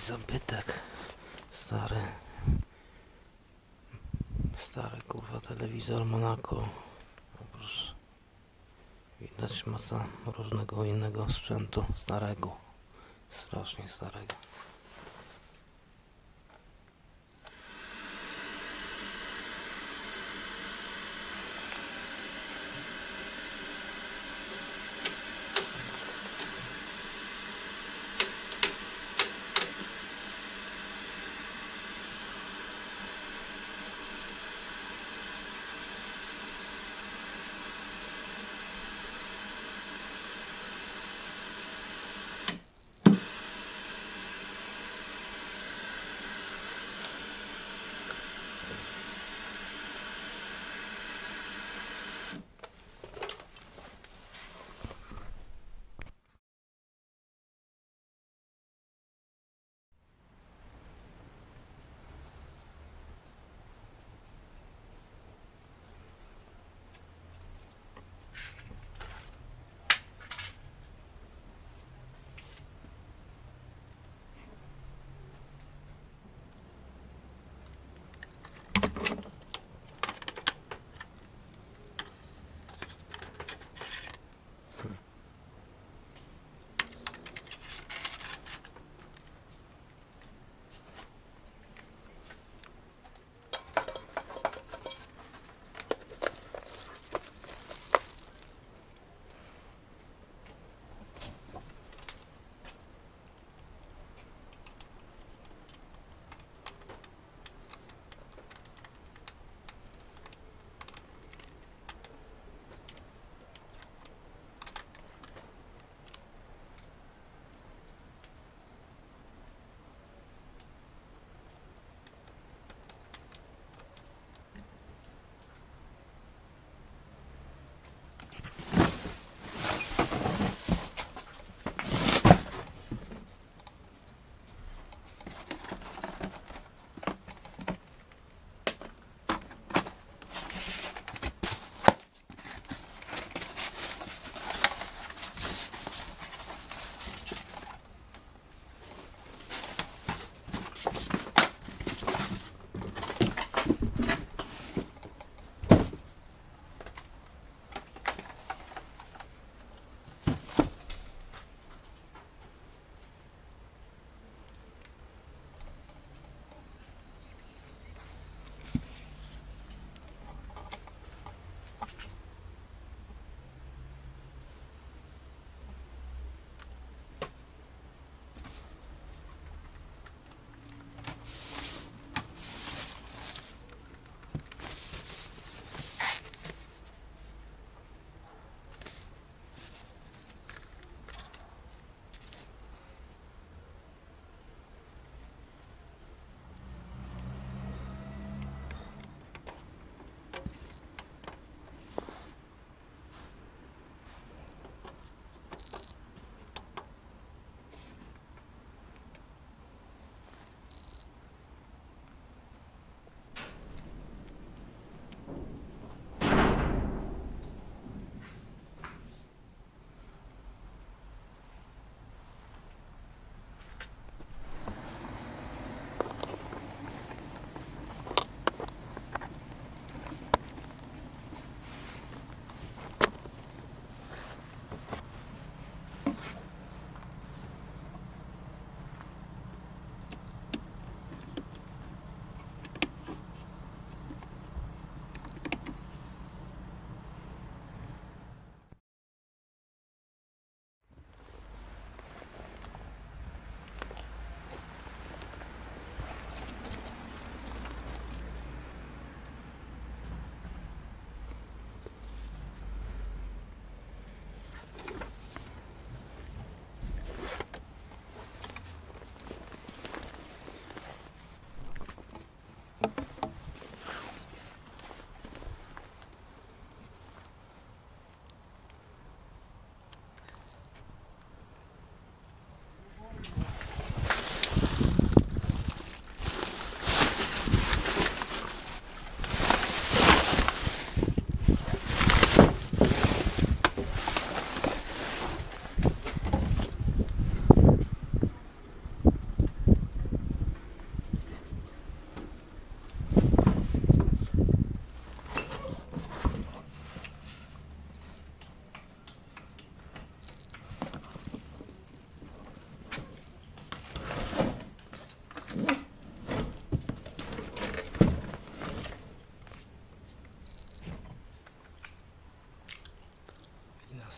zabytek. Stary. Stary kurwa telewizor Monaco. Oprócz widać masa różnego innego sprzętu starego. Strasznie starego.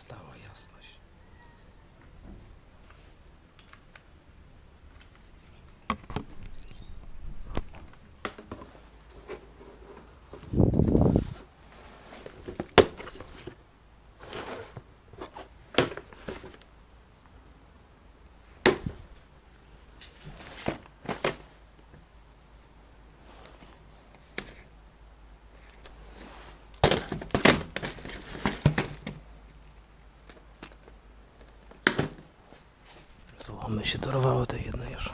nastała jasność. Się dorwało tej jednej już.